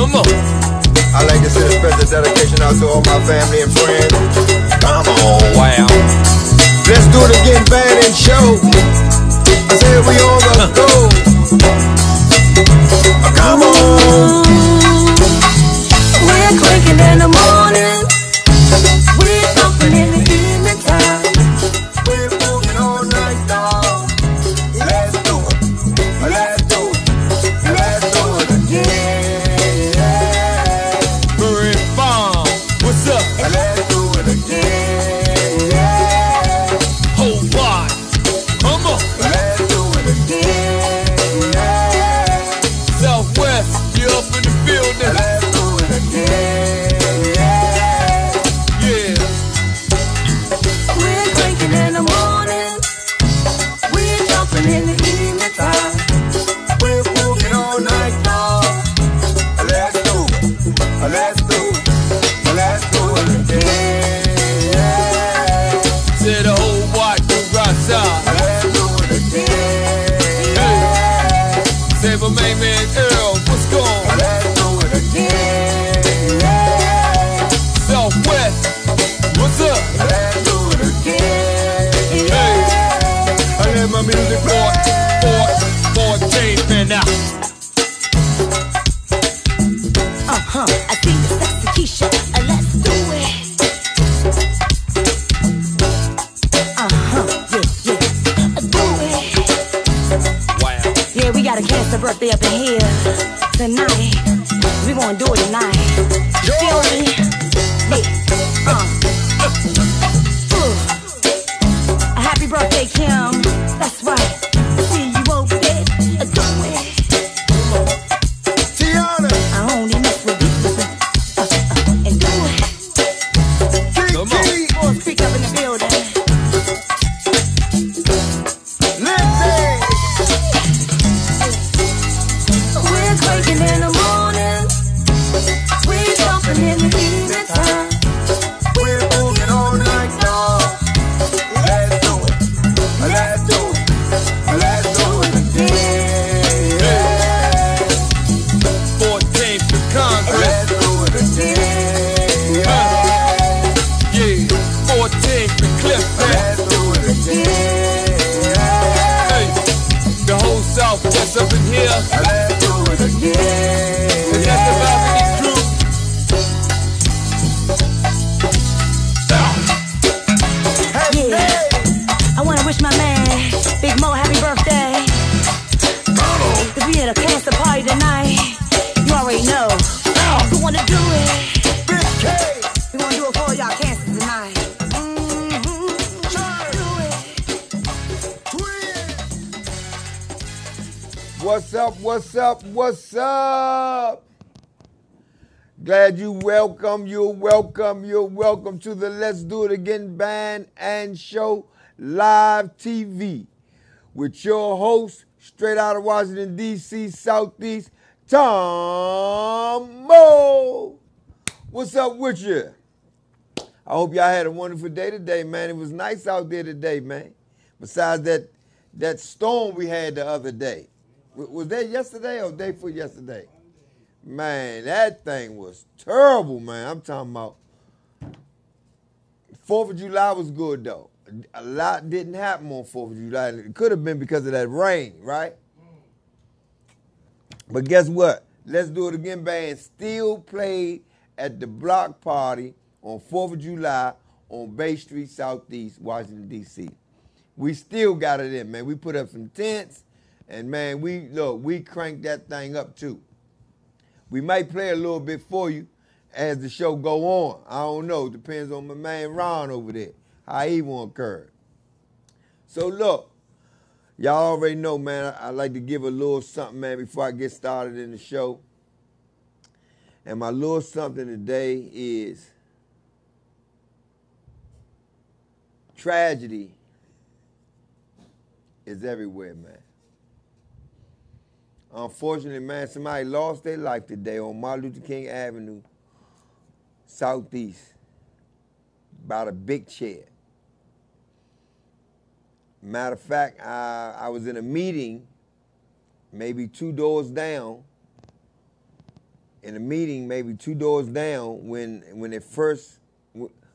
Come on. I like to send a special dedication out to all my family and friends. Come on, wow. Let's do it again, band and show. I said we on the go. Come on. We're cranking in the welcome. You're welcome to the Let's Do It Again Band and Show Live TV with your host, straight out of Washington, D.C., Southeast, Tomo. What's up with you? I hope y'all had a wonderful day today, man. It was nice out there today, man. Besides that that storm we had the other day. Was that yesterday or day before yesterday? Man, that thing was terrible, man. I'm talking about. Fourth of July was good though. A lot didn't happen on Fourth of July. It could have been because of that rain, right? But guess what? Let's do it again. Band still played at the block party on Fourth of July on Bay Street Southeast, Washington D.C. We still got it in, man. We put up some tents, and man, we look, we cranked that thing up too. We might play a little bit for you as the show go on. I don't know. Depends on my man Ron over there. How he want curve. So look, y'all already know, man. I, I like to give a little something, man, before I get started in the show. And my little something today is tragedy is everywhere, man. Unfortunately, man, somebody lost their life today on Martin Luther King Avenue, Southeast, by the big chair. Matter of fact, I, I was in a meeting, maybe two doors down, in a meeting maybe two doors down when when it first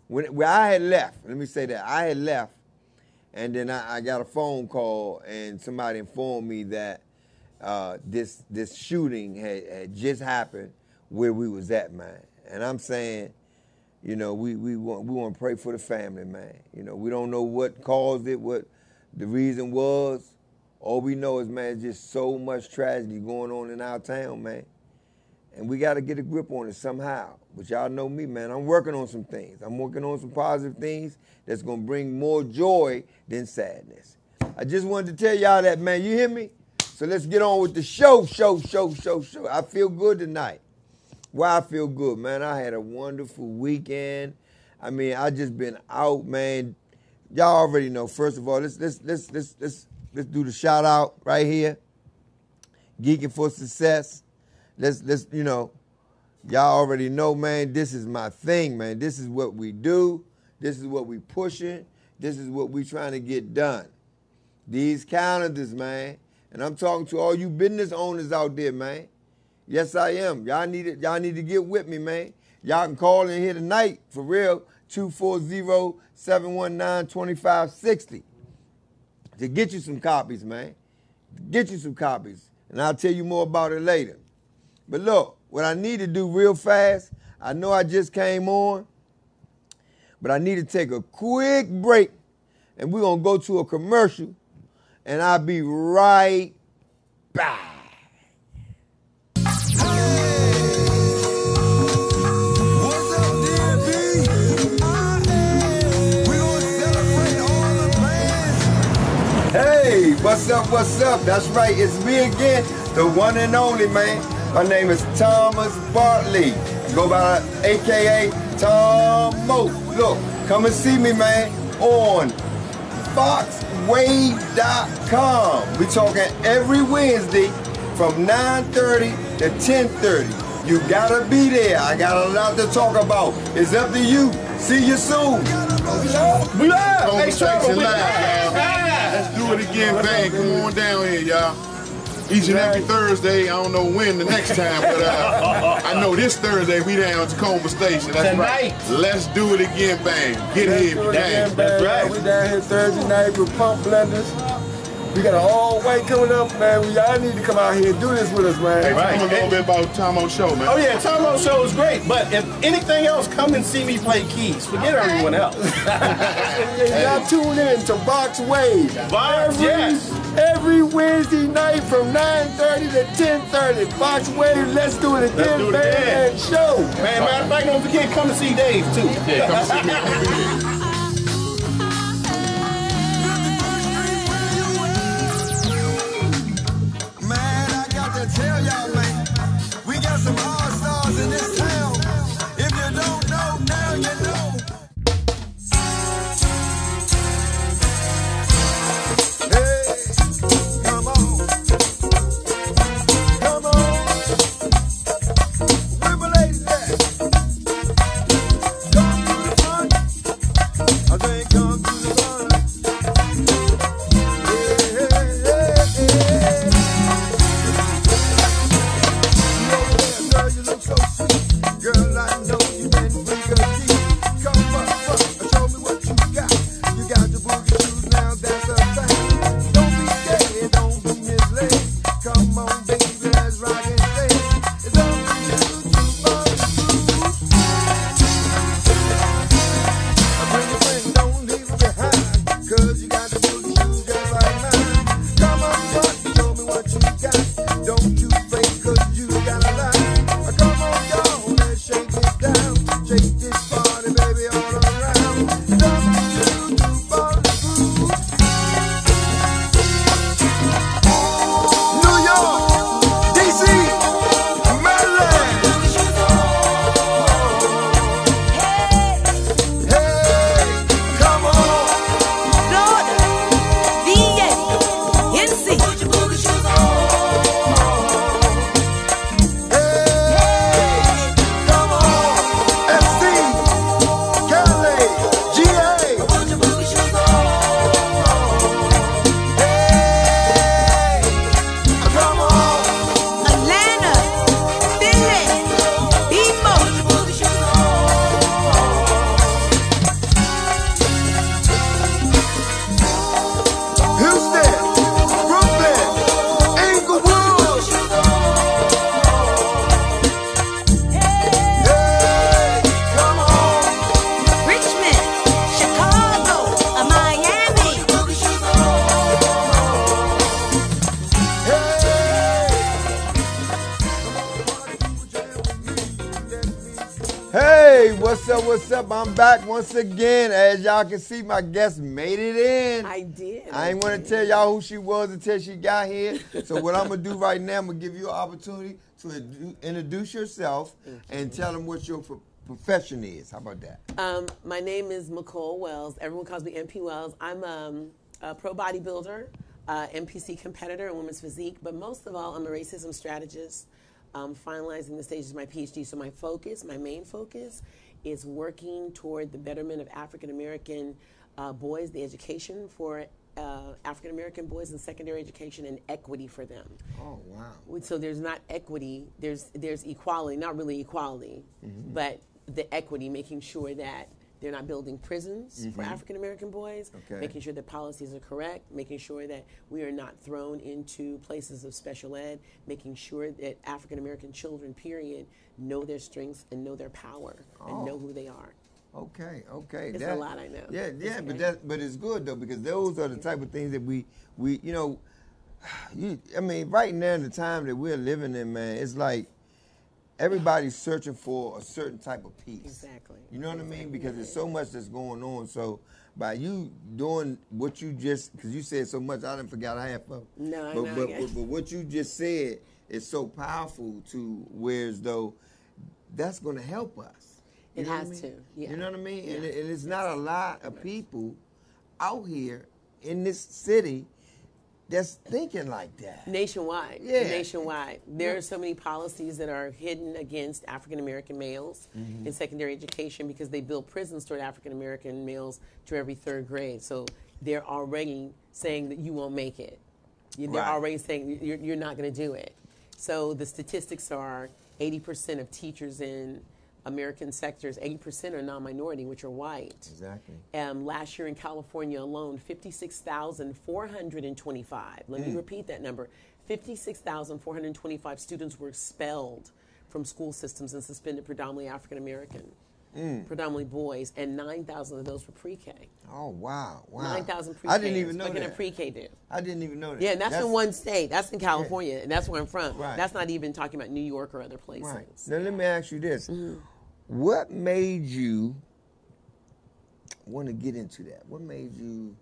when where I had left. Let me say that I had left, and then I, I got a phone call and somebody informed me that uh, this this shooting had, had just happened where we was at, man. And I'm saying, you know, we we want we want to pray for the family, man. You know, we don't know what caused it, what the reason was. All we know is, man, just so much tragedy going on in our town, man. And we got to get a grip on it somehow. But y'all know me, man. I'm working on some things. I'm working on some positive things that's going to bring more joy than sadness. I just wanted to tell y'all that, man. You hear me? So let's get on with the show, show, show, show, show. I feel good tonight. Why I feel good, man? I had a wonderful weekend. I mean, I just been out, man. Y'all already know. First of all, let's let's let's let's let's let's do the shout out right here. Geeking for success. Let's let's you know, y'all already know, man. This is my thing, man. This is what we do. This is what we pushing. This is what we trying to get done. These calendars, man. And I'm talking to all you business owners out there, man. Yes, I am. Y'all need it. Y'all need to get with me, man. Y'all can call in here tonight for real. 240-719-2560 to get you some copies, man. Get you some copies. And I'll tell you more about it later. But look, what I need to do real fast, I know I just came on, but I need to take a quick break and we're going to go to a commercial and I'll be right back. What's up, what's up? That's right, it's me again, the one and only man. My name is Thomas Bartley. Go by AKA Tomo. Look, come and see me, man, on VOXWAV.com. We talking every Wednesday from 9.30 to 10.30. You gotta be there. I got a lot to talk about. It's up to you. See you soon. We live. Hey, Trevor, we live, Let's do it again, bang. Come on down here, y'all. Each and every Thursday, I don't know when the next time, but uh, I know this Thursday we down at Tacoma Station. That's Tonight. right. Let's do it again, bang. Get here if you can. That's right. We down here Thursday night with pump blenders. We got an all white coming up, man. We y'all need to come out here and do this with us, man. Hey, Right. tell a little bit about Tomo Show, man. Oh yeah, Tomo show is great, but if anything else, come and see me play keys. Forget everyone else. And Y'all tune in to VOXWAV. Box, every, yes. every Wednesday night from 9.30 to 10.30. VOXWAV, let's do it again, do it man. again. And show. Man, matter of fact, don't forget, come and see Dave too. Yeah, come see me. I'm back once again. As y'all can see, my guest made it in. I did. I ain't want to tell y'all who she was until she got here. So what I'm gonna do right now, I'm gonna give you an opportunity to introduce yourself and tell them what your profession is. How about that? Um, my name is McCole Wells. Everyone calls me MP Wells. I'm um, a pro bodybuilder, uh, NPC competitor in women's physique, but most of all, I'm a racism strategist. Um, finalizing the stages of my PhD. So my focus, my main focus, is working toward the betterment of African American uh, boys, the education for uh, African American boys in secondary education, and equity for them. Oh wow. so there's not equity there's there's equality not really equality but the equity making sure that they're not building prisons for mm-hmm. african american boys Okay. making sure that policies are correct making sure that we are not thrown into places of special ed making sure that african american children period know their strengths and know their power and know oh. who they are Okay, okay. It's a lot, I know. Yeah, yeah, It's but that but it's good though because those are the type of things that we we you know, you I mean right now in the time that we're living in, man, it's like everybody's searching for a certain type of peace. Exactly. You know what I mean? Because there's so much that's going on. So by you doing what you just because you said so much, I didn't forget half of. it. No, I but, know, But, yeah. but but what you just said is so powerful to whereas though that's going to help us. You It what I has mean? to, yeah. You know what I mean? And, it, and it's not a lot of people out here in this city that's thinking like that. Nationwide. Yeah. Nationwide. There are so many policies that are hidden against African American males Mm-hmm. in secondary education because they build prisons toward African American males to every third grade. So they're already saying that you won't make it. They're Right. already saying you're, you're not going to do it. So the statistics are 80% of teachers in American sectors, 80% are non minority, which are white. Exactly. Um, last year in California alone, 56,425. Let Hmm. me repeat that number. 56,425 students were expelled from school systems and suspended, predominantly African American, Hmm. predominantly boys, and 9,000 of those were pre-K. Oh wow, wow. 9,000 pre-K. I didn't even know What can a that. pre-K do? I didn't even know that. Yeah, and that's, in one state. That's in California, and that's where I'm from. Right. That's not even talking about New York or other places. Right. Now let me ask you this: Mm-hmm. What made you want to get into that? What made you?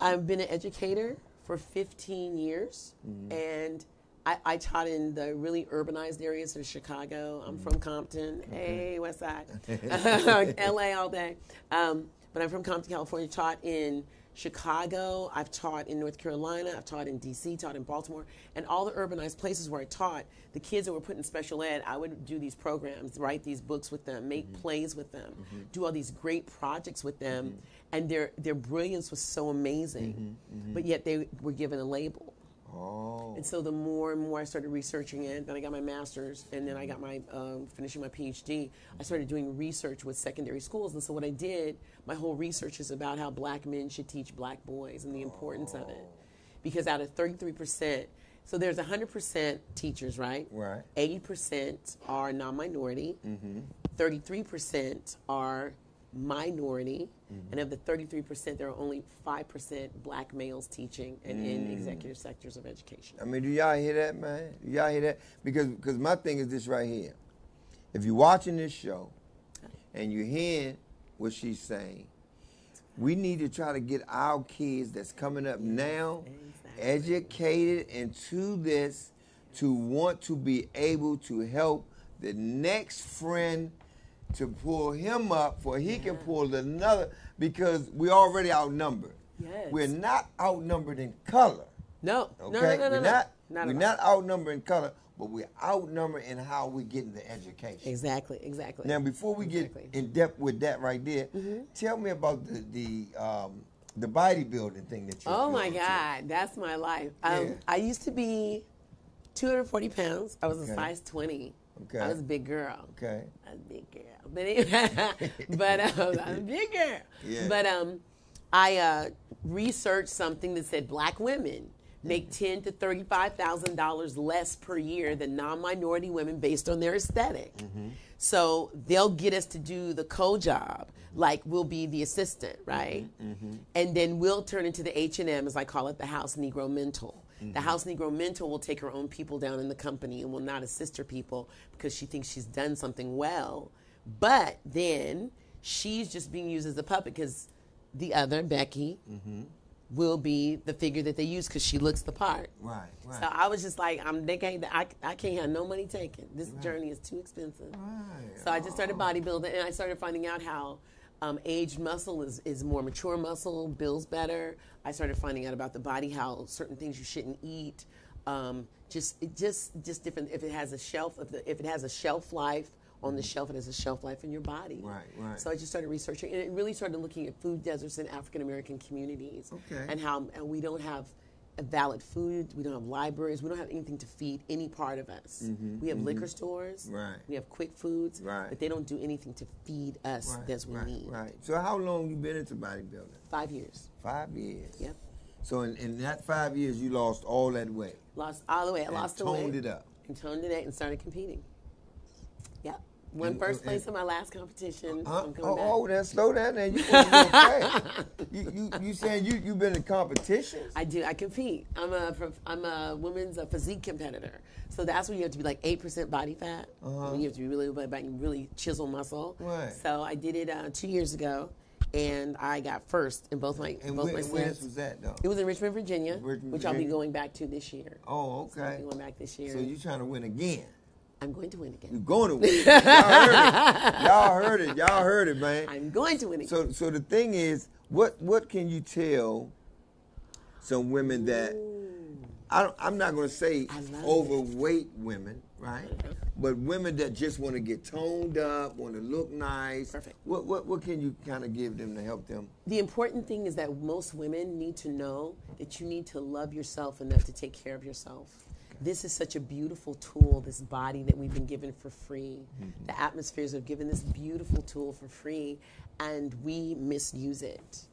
I've been an educator for 15 years, and I, I taught in the really urbanized areas of Chicago. I'm from Compton. Hey, West Side. LA all day. Um, but I'm from Compton, California. Taught in Chicago. I've taught in North Carolina. I've taught in DC, taught in Baltimore. And all the urbanized places where I taught, the kids that were put in special ed, I would do these programs, write these books with them, make mm-hmm. plays with them, mm-hmm. do all these great projects with them. Mm-hmm. And their, their brilliance was so amazing. But yet they were given a label. Oh, And so the more and more I started researching it, then I got my master's, and then I got my um, finishing my PhD. I started doing research with secondary schools, and so what I did, my whole research is about how black men should teach black boys and the importance of it, because out of 33 percent, so there's 100 percent teachers, right? Right. 80 percent are non-minority. 33 percent are minority, mm-hmm. and of the 33 percent, there are only 5 percent black males teaching and in mm. executive sectors of education. I mean, do y'all hear that, man? Do y'all hear that? Because because my thing is this right here. If you're watching this show and you're hearing what she's saying, we need to try to get our kids that's coming up now Exactly. educated into this to want to be able to help the next friend to pull him up for he can pull another because we already outnumbered. Yes. We're not outnumbered in color. No, Okay, no, no, no, we're no. not, Not we're not outnumbered in color, but we're outnumbered in how we get into education. Exactly, exactly. Now, before we get Exactly. Mm-hmm. in depth with that right there, tell me about the the um, the bodybuilding thing that you. oh my God, that's my life. Um, Yeah. I used to be 240 pounds. I was Okay. a size 20. Okay. I was a big girl. Okay. I was a big girl. But anyway, but um, I'm a big girl. Yeah. But um, I uh, researched something that said black women make ten to thirty-five thousand dollars less per year than non-minority women based on their esthetic So they'll get us to do the co-job, like we'll be the assistant, right? And then we'll turn into the H and M, as I call it, the house Negro mental. The house Negro mental will take her own people down in the company and will not assist her people because she thinks she's done something well. But then she's just being used as a puppet because the other Becky Mm-hmm. will be the figure that they use because she looks the part. Right, right. So I was just like, I'm they can't, I, I can't have no money taken. This journey is too expensive. Right. So I just started bodybuilding, and I started finding out how um, aged muscle is, is more mature muscle, builds better. I started finding out about the body, how certain things you shouldn't eat. Um, just, just, just different. If it has a shelf, if, the, if it has a shelf life on the shelf, it has a shelf life in your body. Right, right. So I just started researching, and it really started looking at food deserts in African American communities, Okay. and how and we don't have a valid food, we don't have libraries, we don't have anything to feed any part of us. we have liquor stores, Mm-hmm, Right. We have quick foods, Right. But they don't do anything to feed us right, as we right, need. Right. So how long you been into bodybuilding? Five years. Five years. Yep. So in, in that five years, you lost all that weight. Lost all the way. I lost the weight. toned weight it up. and toned it up and started competing. Won first place in my last competition. Coming Oh, back. oh, then slow down there. You supposed to be okay. you, you, you saying you you been in competitions? I do. I compete. I'm a I'm a women's uh, physique competitor. So that's when you have to be like eight percent body fat. And you have to be really really chisel muscle. Uh-huh. Right. So I did it uh, two years ago, and I got first in both my And both where, my where was that though? It was in Richmond, Virginia, Richmond, which I'll be going back to this year. Oh, I'll okay. be going back this year. So you're trying to win again? I'm going to win again. You're going to win? Y'all heard it. Y'all heard it. Y'all heard it, man. I'm going to win again. So, so the thing is, what what can you tell some women that I don't, I'm not going to say overweight women, right? But women that just want to get toned up, want to look nice. Perfect. What what what can you kind of give them to help them? the important thing is that most women need to know that you need to love yourself enough to take care of yourself. This is such a beautiful tool, this body that we've been given for free. Mm-hmm. The atmospheres have given this beautiful tool for free, and we misuse it.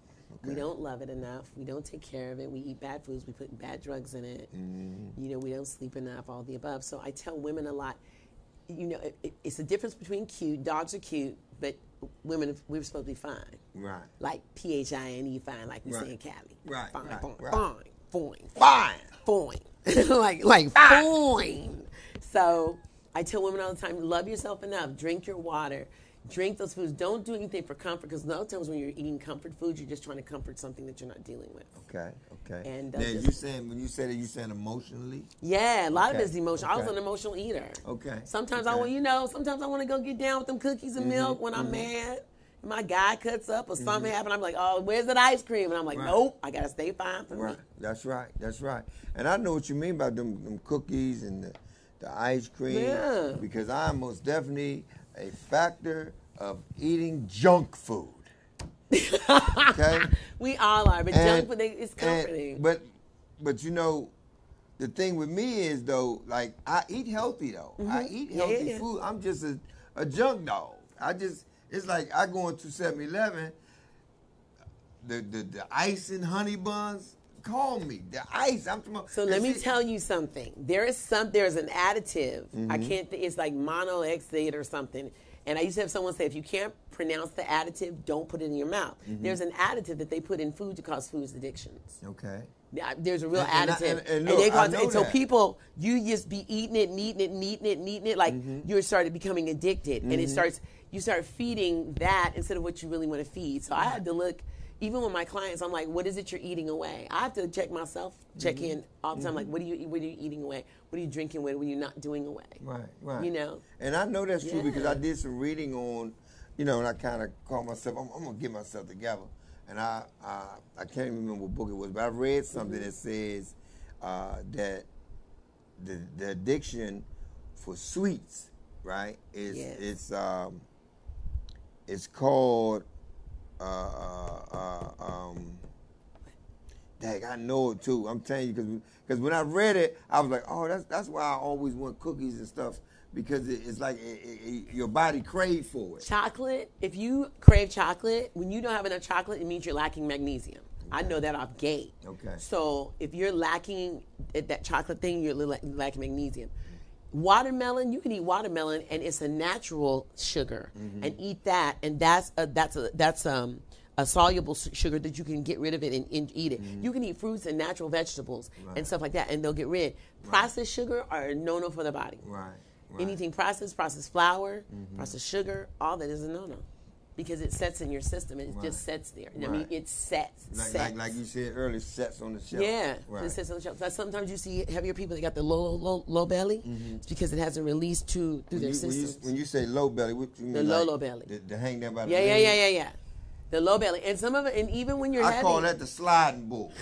We don't love it enough. We don't take care of it. We eat bad foods. We put bad drugs in it. Mm-hmm. You know, we don't sleep enough, all the above. So I tell women a lot, you know, it, it- it's the difference between cute. Dogs are cute, but women, we're supposed to be fine Right. like P H I N E fine, like we Right. say in Cali. Right, Fine, right, fine, right. fine, fine, Fine. fine. like like fine. So I tell women all the time, love yourself enough. Drink your water. Drink those foods. Don't do anything for comfort because a lot of times when you're eating comfort foods, you're just trying to comfort something that you're not dealing with. Okay. Okay. And, uh, now just- you saying when you said it, you saying emotionally. Yeah, a lot Okay, of it's emotional. I was an emotional eater. Okay, Sometimes I want, you know, sometimes I want to go get down with them cookies and mm-hmm, milk when I'm mm-hmm. mad. My guy cuts up or something mm-hmm. happen. I'm like, oh, where's that ice cream? And I'm like, Right. nope, I gotta stay fine for Right. me. That's right. That's right. And I know what you mean by them, them cookies and the, the ice cream. Yeah. Because I'm most definitely a factor of eating junk food. okay. We all are, but junk food and- comforting. but but you know, the thing with me is though, like I eat healthy though. I eat Mm-hmm. Healthy yeah. food. I'm just a, a junk dog. I just it's like I go into 7-Eleven. The, the the ice and honey buns. Call me the ice. I'm about. so let me see- tell you something. There is some. There's an additive. Mm-hmm. I can't. It's like monoxide or something. And I used to have someone say, if you can't pronounce the additive, don't put it in your mouth. Mm-hmm. There's an additive that they put in food to cause food addictions. Okay. There's a real And- and I- additive, and- and look, they cause, and so that. people, you just be eating it, and eating it, and eating it, and eating it, like Mm-hmm. you started becoming addicted, and it starts. You start feeding that instead of what you really want to feed. So I had to look, even with my clients, I'm like, what is it you're eating away? I have to check myself, check Mm-hmm. in all the time. Like, what are you, what are you eating away? What are you drinking away? What are you not doing away? Right, right. You know? And I know that's true because I did some reading on, you know, and I kind of called myself, I'm, I'm going to get myself together. And I, I I can't even remember what book it was, but I read something that says uh, that the, the addiction for sweets, right, is Yes. it's um, it's called uh, uh, uh, um, Dang, I know it too. I'm telling you, because because when I read it, I was like, oh, that's that's why I always want cookies and stuff because it, it's like it, it, your body craves for it. Chocolate, if you crave chocolate, when you don't have enough chocolate, it means you're lacking magnesium. I know that off gate. Okay. So if you're lacking that chocolate thing, you're lacking magnesium. Watermelon, you can eat watermelon, and it's a natural sugar, Mm-hmm. and eat that, and that's a, that's a that's um a soluble sugar that you can get rid of it and, and eat it. Mm-hmm. You can eat fruits and natural vegetables and stuff like that, and they'll get rid. Processed sugar are no no for the body. Right. Anything processed, processed flour, Mm-hmm. processed sugar, all that is a no no. Because it sets in your system and it Right. just sets there. I mean, it sets. Like, sets. like, like you said earlier, sets on the shelf. Yeah, Right. it sits on the shelf. So sometimes you see heavier people that got the low, low, low belly. Mm-hmm. It's because it hasn't released to through When their system. when, you, when you say low belly, what you mean? The low, like low belly. The, the hang down by the yeah, yeah, yeah, yeah, yeah. The low belly, and some of it, and even when you're I call that the sliding bull.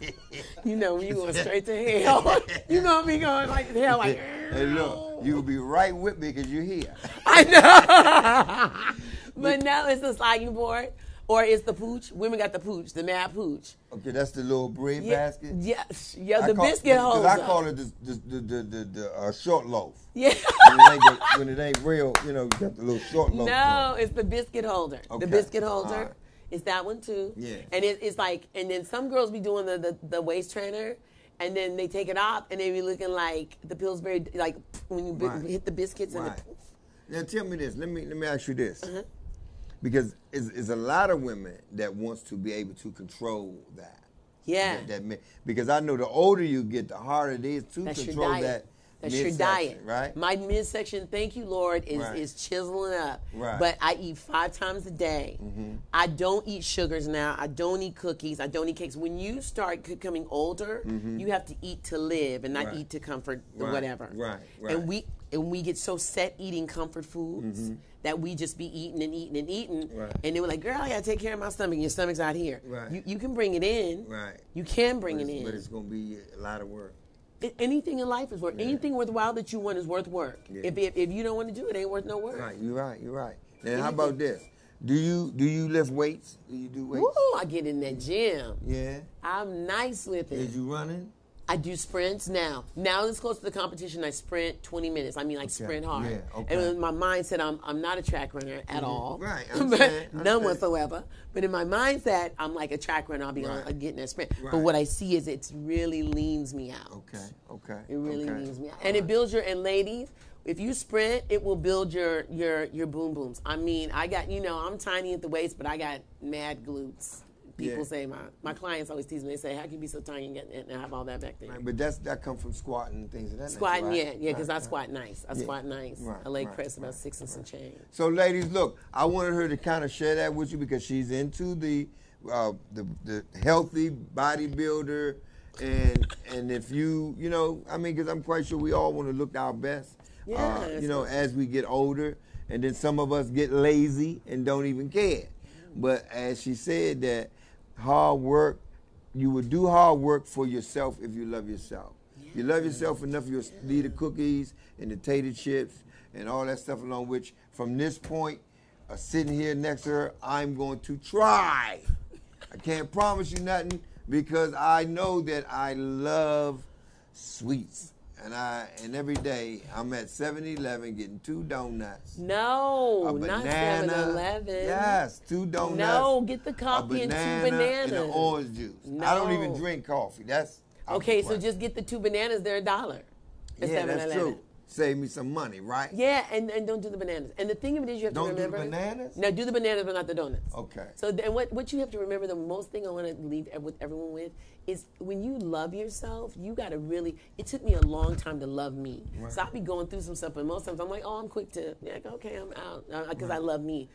you know, when you going straight to hell, you gonna be going like hell, like. Hey, look, you'll be right with me because you're here. I know. but now it's the sliding board, or it's the pooch. Women got the pooch, the mad pooch. Okay, that's the little bread Yeah, basket. yes, yeah, I the call- biscuit because holder. I call it the the the the, the, uh, short loaf. Yeah. when, it ain't when it ain't real, you know, you got the little short loaf. No, it's the biscuit holder. Okay. The biscuit holder. It's that one too. Yeah. And it, it's like, and then some girls be doing the, the, the waist trainer, and then they take it off, and they be looking like the Pillsbury, like when you Right. hit the biscuits and the poof. Now tell me this. Let me let me ask you this. Uh-huh. Because it's, it's a lot of women that wants to be able to control that. Yeah. That, that because I know the older you get, the harder it is to That's control that. That's your diet. right? My midsection, thank you, Lord, is, Right. is chiseling up. Right. But I eat five times a day. Mm-hmm. I don't eat sugars now. I don't eat cookies. I don't eat cakes. When you start becoming older, mm-hmm. you have to eat to live and not Right. eat to comfort the Right, whatever. right, right. And we and we get so set eating comfort foods mm-hmm. that we just be eating and eating and eating. Right. And they were like, girl, I gotta take care of my stomach. Your stomach's out here. Right. You, you can bring it in. Right. You can bring it in. but it's gonna be a lot of work. Anything in life is worth anything worthwhile that you want is worth work. Yeah. If, if if you don't want to do it, it ain't worth no work. Right, you're right, you're right. Now how about this? Do you do you lift weights? Do you do weights? Woo! I get in that gym. Yeah. I'm nice with it. Is you running? I do sprints now. Now it's close to the competition. I sprint 20 minutes. I mean, like sprint hard. Yeah, okay. And in my mindset, I'm I'm not a track runner at all. Right, understand, None understand. whatsoever. But in my mindset, I'm like a track runner. I'll be on, Right. uh, getting a sprint. But what I see is it really leans me out. Okay, okay. It really okay. leans me out. And it builds your and ladies, if you sprint, it will build your your your boom booms. I mean, I got you know, I'm tiny at the waist, but I got mad glutes. People Yeah. say my my clients always tease me. They say, "How can you be so tiny and, get, and have all that back there?" Right, but that's that come from squatting and things of that Squatting, right? yeah, yeah, because Right, I squat nice. I squat nice. I leg right, press about six and some change. So, ladies, look, I wanted her to kind of share that with you because she's into the uh, the, the healthy bodybuilder, and and if you you know, I mean, because I'm quite sure we all want to look our best. Yeah, uh, you know, as we get older, and then some of us get lazy and don't even care. But as she said, that hard work, you will do hard work for yourself if you love yourself. You love yourself enough, you'll leave the cookies and the tater chips and all that stuff along which from this point, uh, sitting here next to her, I'm going to try. I can't promise you nothing because I know that I love sweets. And I and every day I'm at 7-Eleven getting two donuts. No, a not 7-Eleven. Yes, two donuts. No, get the coffee and two banana and bananas. an orange juice. No. I don't even drink coffee. That's Okay, so just get the two bananas. They're a dollar. at yeah, that's 7-Eleven. true. Save me some money, right? Yeah, and, and don't do the bananas. And the thing of it is, you have Don't to do the bananas? No, do the bananas, but not the donuts. Okay. So then, what what you have to remember, the most thing I want to leave with everyone with is when you love yourself, you got to really. It took me a long time to love me. So I'll be going through some stuff, but most times I'm like, oh, I'm quick to yeah, okay, I'm out uh, uh, because I love me.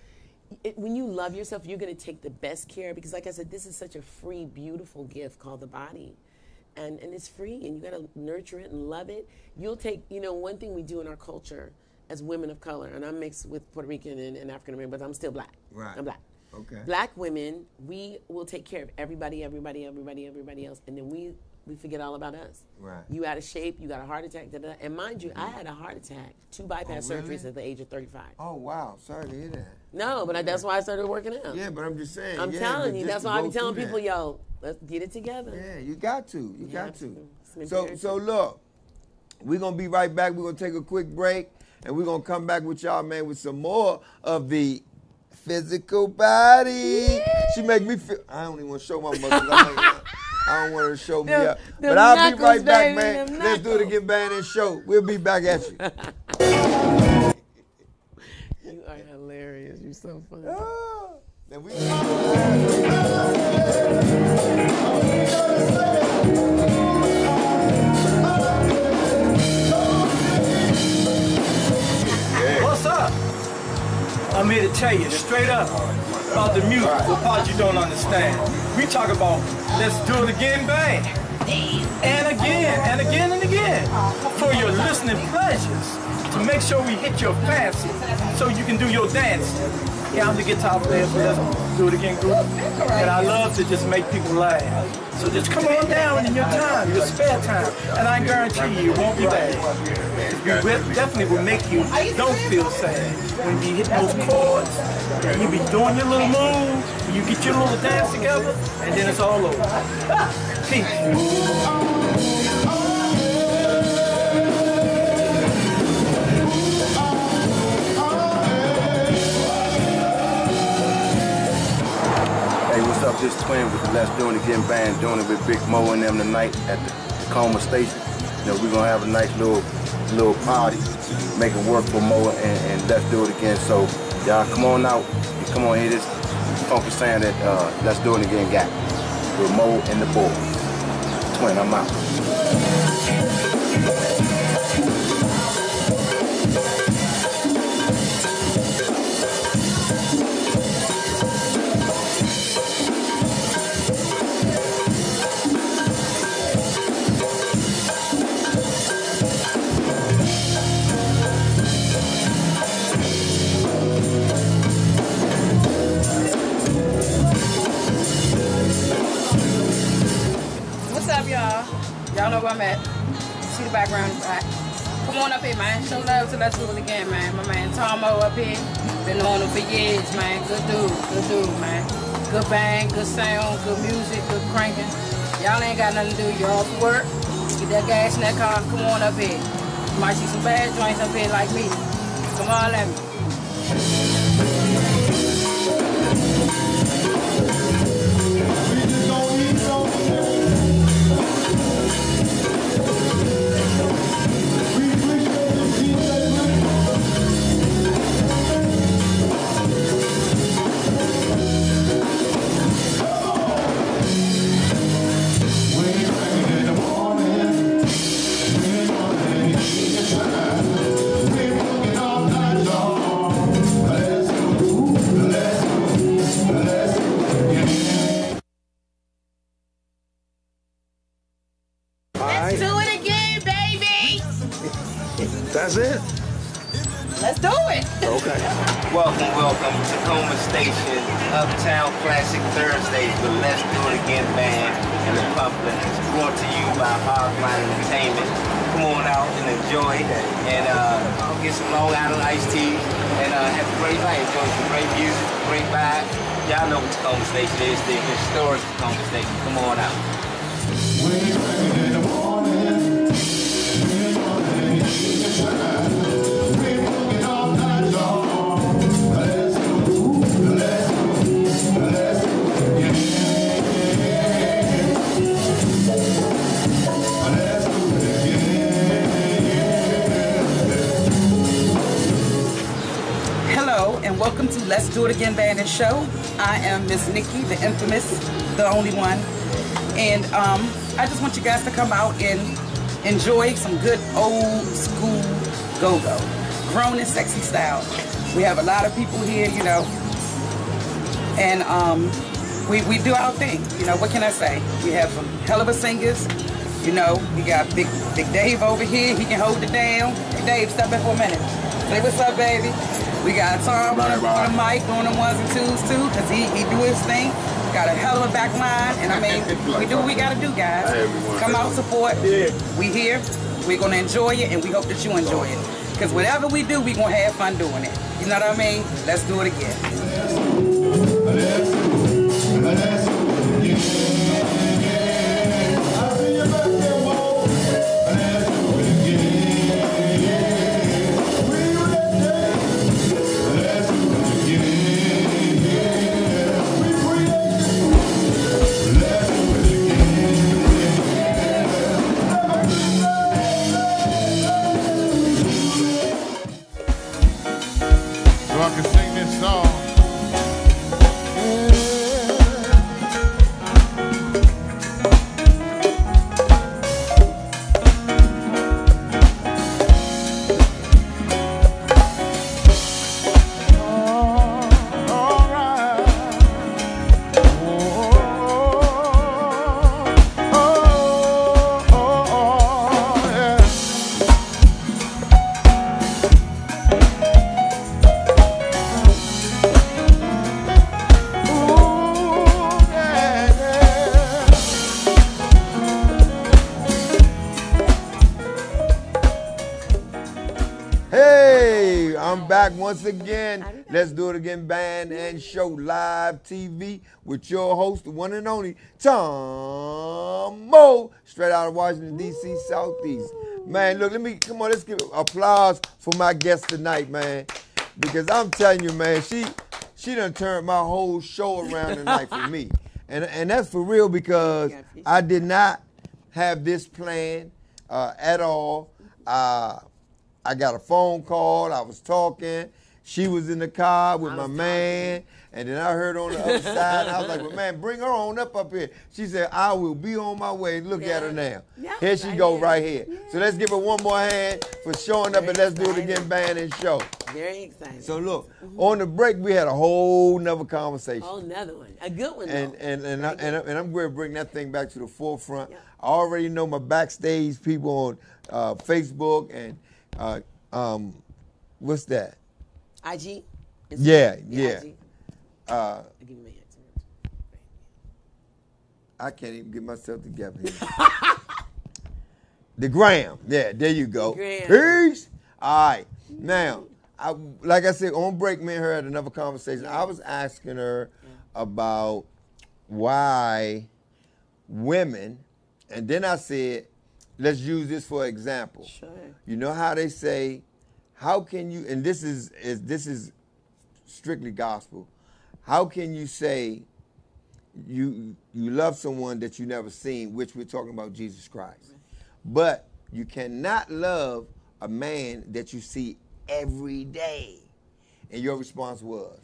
It, when you love yourself, you're going to take the best care because, like I said, this is such a free, beautiful gift called the body and and it's free and you got to nurture it and love it you'll take you know one thing we do in our culture as women of color and i'm mixed with puerto rican and, and african american but i'm still black Right. i'm black Okay. black women we will take care of everybody everybody everybody everybody else and then we we forget all about us Right. you out of shape you got a heart attack da, da, da. and mind you i mm-hmm. had a heart attack two bypass Oh, really? surgeries at the age of 35 Oh wow, sorry to hear that. no but I, that's why i started working out Yeah, but I'm just saying. i'm yeah, telling you that's why i be telling people that. yo let's get it together Yeah, you got to. You got to. to. So so look, we're gonna be right back. We're gonna take a quick break, and we're gonna come back with y'all, man, with some more of the physical body. She make me feel. I don't even want to show my muscles. I don't want to show me up. But I'll knuckles, be right back, man. Let's do it again, Band and Show. We'll be back at you. you are hilarious. You're so funny. Oh, we- What's up? I'm here to tell you straight up about the music, the part you don't understand. We talk about let's do it again, bang. And again, and again, and again. For your listening pleasures. To make sure we hit your fancy so you can do your dance. Yeah, I'm the guitar player, so let's do it again group. And I love to just make people laugh. So just come on down in your time, your spare time. And I guarantee you, it won't be bad. We will- definitely will make you don't feel sad. When you hit those chords, and you be doing your little move, you get your little dance together, and then it's all over. Peace. Up? Twin with the Let's Do It Again band doing it with Big Mo and them tonight at the Tacoma Station. You know, we're gonna have a nice little little party, make it work for Mo and, and Let's Do It Again. So y'all come on out, you come on hear this funky sound that uh, Let's Do It Again got with Mo and the boys. Twin, I'm out. Y'all? Know where I'm at. See the background back. Come on up here, man. Show love to Let's Do It Again, man. My man Tomo up here. Been on him for years, man. Good dude. Good dude, man. Good bang, good sound, good music, good cranking. Y'all ain't got nothing to do. Y'all off work. Get that gas in that car. Come on up here. You might see some bad joints up here like me. Come on, let me. Show. I am Miss Nikki, the infamous, the only one. And um, I just want you guys to come out and enjoy some good old school go-go. Grown and sexy style. We have a lot of people here, you know. And um, we, we do our thing. You know, what can I say? We have some hell of a singers. You know, we got Big Big Dave over here. He can hold it down. Hey, Dave, step in for a minute. Say what's up, baby. We got Tom on, the, on the mic doing the ones and twos too, because he, he do his thing. Got a hell of a back line, and I mean, we do what we gotta do, guys. Come out, support. We here. We're gonna enjoy it, and we hope that you enjoy it. Because whatever we do, we gonna have fun doing it. You know what I mean? Let's do it again. I'm back once again. Let's do it again, band and show live TV with your host, the one and only Tomo, straight out of Washington D.C. Southeast. Man, look, let me come on. Let's give applause for my guest tonight, man, because I'm telling you, man, she she done turned my whole show around tonight for me, and and that's for real because I did not have this plan uh, at all. Uh, I got a phone call. I was talking. She was in the car with my man, and then I heard on the other side. And I was like, "Well, man, bring her on up up here." She said, "I will be on my way." Look at her now. Yeah, here she right go, here. right here. So let's give her one more hand for showing up, and let's do it again, band and show. Very excited. So look, on the break we had a whole nother conversation. Oh, another one. A good one, And though. and and, I, and, I, and I'm going to bring that thing back to the forefront. I already know my backstage people on uh, Facebook and uh, um, what's that? IG? Yeah, Instagram? yeah. IG. Uh, I'll give you my. I can't even get myself together. Here. the gram. Yeah, there you go. Peace. All right. Now, I, like I said, on break, me and her had another conversation. I was asking her about why women, and then I said, let's use this for example. Sure. You know how they say, how can you, and this is, is this is strictly gospel. How can you say you you love someone that you never seen, which we're talking about Jesus Christ. But you cannot love a man that you see every day. And your response was,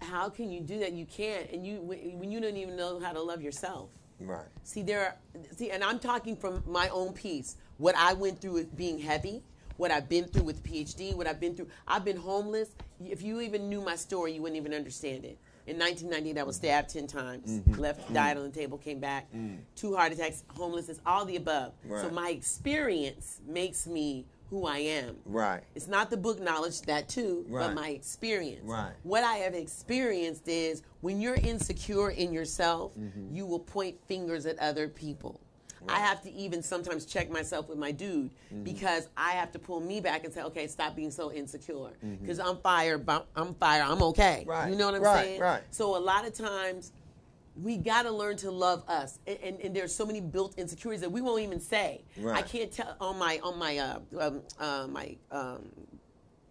How can you do that? You can't. And you when when you don't even know how to love yourself. Right. See, there are, see, and I'm talking from my own piece. What I went through with being heavy, what I've been through with PhD, what I've been through. I've been homeless. If you even knew my story, you wouldn't even understand it. In 1998, I was stabbed 10 times, Mhm. left, Mm. died on the table, came back, Mm. two heart attacks, homelessness, all the above. So my experience makes me who I am. Right. It's not the book knowledge, that too, Right. but my experience. Right. What I have experienced is when you're insecure in yourself, Mhm. you will point fingers at other people. I have to even sometimes check myself with my dude Mhm. because I have to pull me back and say, okay, stop being so insecure. Because I'm fire, I'm fire, I'm okay. Right, You know what I'm right, saying? right. So a lot of times we got to learn to love us, and, and, and there's so many built insecurities that we won't even say. Right. I can't tell on my on my uh, um, uh, my um,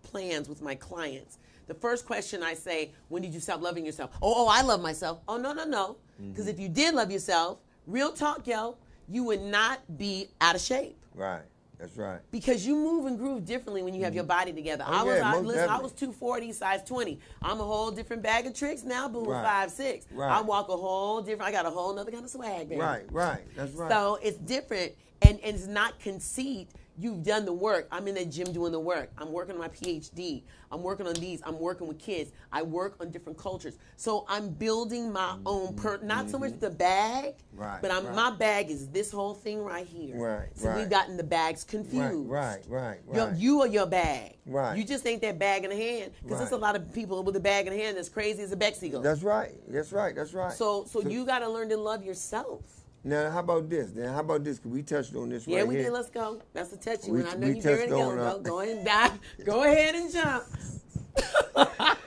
plans with my clients. The first question I say, when did you stop loving yourself? Oh, oh, I love myself. Oh, no, no, no. Because Mhm. if you did love yourself, real talk, yo, you would not be out of shape. Right. That's right. Because you move and groove differently when you have your mm-hmm. body together. Oh, I was, yeah, I, listen, I was 240, size 20. I'm a whole different bag of tricks now, boo, Right. five six. Right. I walk a whole different. I got a whole other kind of swag, baby. Right, right. That's right. So it's different, and, and it's not conceit. You've done the work. I'm in the gym doing the work. I'm working on my PhD. I'm working on these. I'm working with kids. I work on different cultures. So I'm building my own per. Not so much the bag, Mm-hmm. Right, but I'm, right. my bag is this whole thing right here. Right, So right. we've gotten the bags confused. Right, right, right. Your- you are your bag. Right. You just ain't that bag in the hand. Because there's a lot of people with a bag in the hand that's crazy as a Bexigo. That's right. That's right. That's right. So, so you got to learn to love yourself. Now, how about this? Then how about this? Because we touched on this one? Yeah, right we here. did. Let's go. That's a touchy We- one. I know you're ready to touched go. Go, go ahead and dive. Go ahead and jump.